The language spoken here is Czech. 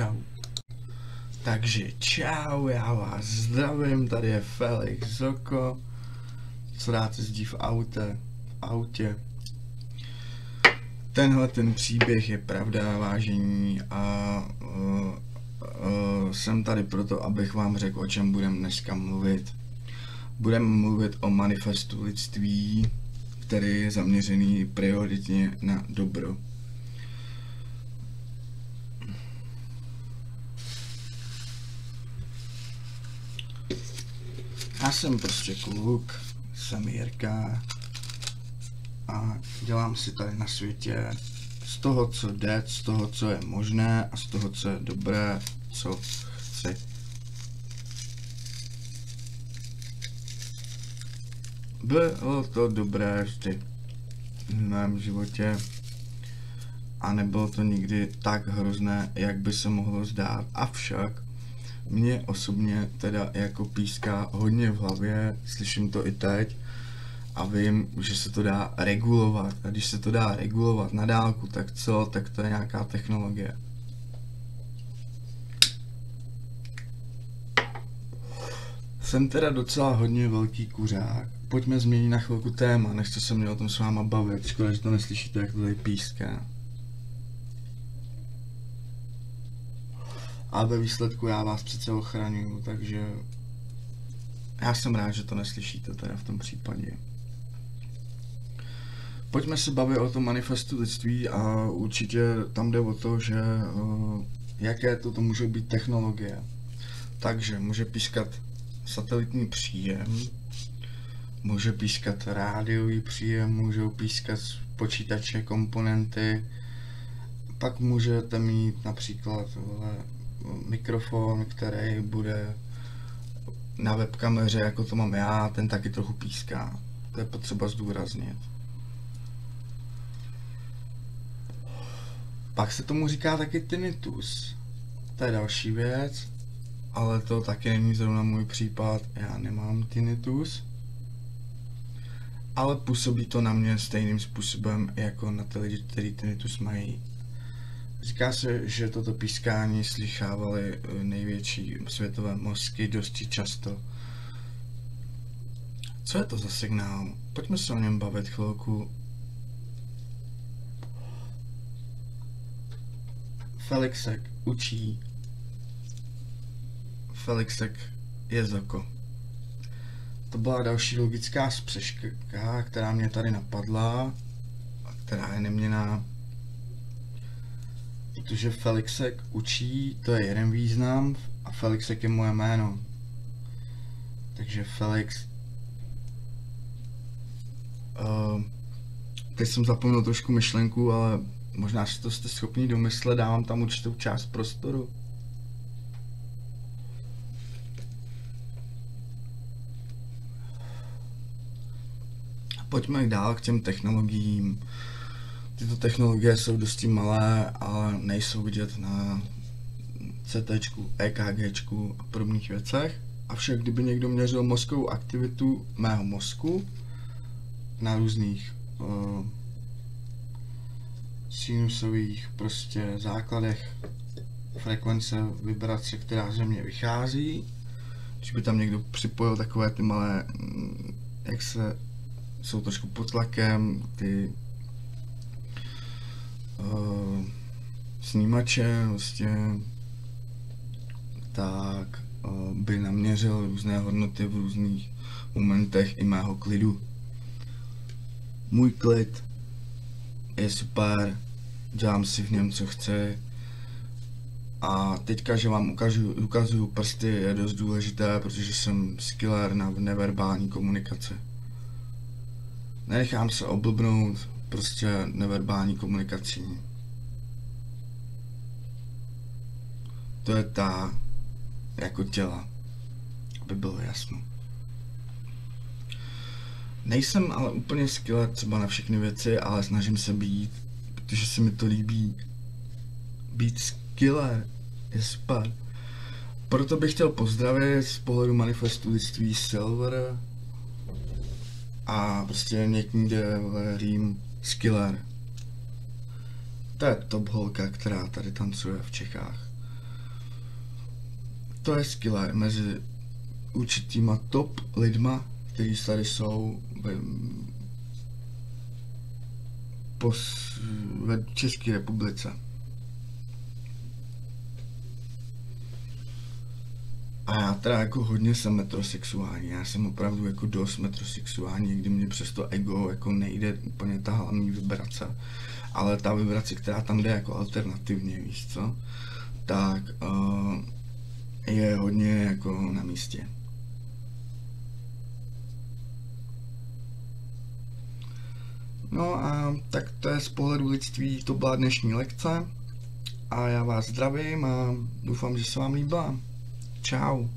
čau. Takže čau, já vás zdravím, tady je Felix Zoko, co rád jezdí v autě, v autě. Tenhle ten příběh je pravda, vážení, a uh, uh, jsem tady proto, abych vám řekl, o čem budeme dneska mluvit. Budeme mluvit o manifestu lidství, který je zaměřený prioritně na dobro. Jsem prostě kluk, jsem Jirka a dělám si tady na světě z toho, co jde, z toho, co je možné a z toho, co je dobré, co chci. Bylo to dobré vždy v mém životě a nebylo to nikdy tak hrozné, jak by se mohlo zdát. Avšak mě osobně teda jako píská hodně v hlavě, slyším to i teď a vím, že se to dá regulovat. A když se to dá regulovat na dálku, tak co? Tak to je nějaká technologie. Jsem teda docela hodně velký kuřák. Pojďme změnit na chvilku téma, nechci se mě o tom s váma bavit. Škoda, že to neslyšíte, jak to tady píská. A ve výsledku já vás přece ochraňuju, takže já jsem rád, že to neslyšíte teda v tom případě. Pojďme se bavit o tom manifestu lidství a určitě tam jde o to, že uh, jaké to, to může být technologie. Takže může pískat satelitní příjem, může pískat rádiový příjem, můžou pískat počítače, komponenty, pak můžete mít například mikrofon, který bude na webkameře, jako to mám já, ten taky trochu píská. To je potřeba zdůraznit. Pak se tomu říká taky tinnitus. To je další věc, ale to taky není zrovna můj případ, já nemám tinnitus. Ale působí to na mě stejným způsobem jako na ty lidi, kteří tinnitus mají. Říká se, že toto pískání slychávali eh, největší světové mozky dosti často. Co je to za signál? Pojďme se o něm bavit chvilku. Felixek učí. Felixek je Zoko. To byla další logická spřeška, která mě tady napadla, a která je neměná protože Felixek učí, to je jeden význam a Felixek je moje jméno. Takže Felix... Uh, teď jsem zapomněl trošku myšlenku, ale možná si to jste schopni domyslet, dávám tam určitou část prostoru. Pojďme dál k těm technologiím. Tyto technologie jsou dosti malé, ale nejsou vidět na CT, EKG a podobných věcech. Avšak kdyby někdo měřil mozkovou aktivitu mého mozku na různých uh, sinusových prostě základech frekvence vibrace, která ze mě vychází, když by tam někdo připojil takové ty malé, mm, jak se, jsou trošku pod tlakem, ty uh, snímače, vlastně, tak uh, by naměřil různé hodnoty v různých momentech i mého klidu. Můj klid je super, dělám si v něm co chci. A teďka, že vám ukážu, ukazuju prsty, je dost důležité, protože jsem skiller na neverbální komunikaci. Nenechám se oblbnout, prostě neverbální komunikací. To je ta jako těla, aby bylo jasno. Nejsem ale úplně skvěle třeba na všechny věci, ale snažím se být, protože se mi to líbí. Být skvěle je super. Proto bych chtěl pozdravit z pohledu manifestu lidství Silver a prostě někde Rým Skiller. To je top holka, která tady tancuje v Čechách. to je skvělé mezi určitýma top lidma, kteří tady jsou ve České republice. A já teda jako hodně jsem metrosexuální, já jsem opravdu jako dost metrosexuální, kdy mě přes to ego jako nejde úplně ta hlavní vibrace, ale ta vibrace, která tam jde jako alternativně, víš co, tak uh, je hodně jako na místě. No a tak to je z pohledu lidství, to byla dnešní lekce a já vás zdravím a doufám, že se vám líbila. Tchau.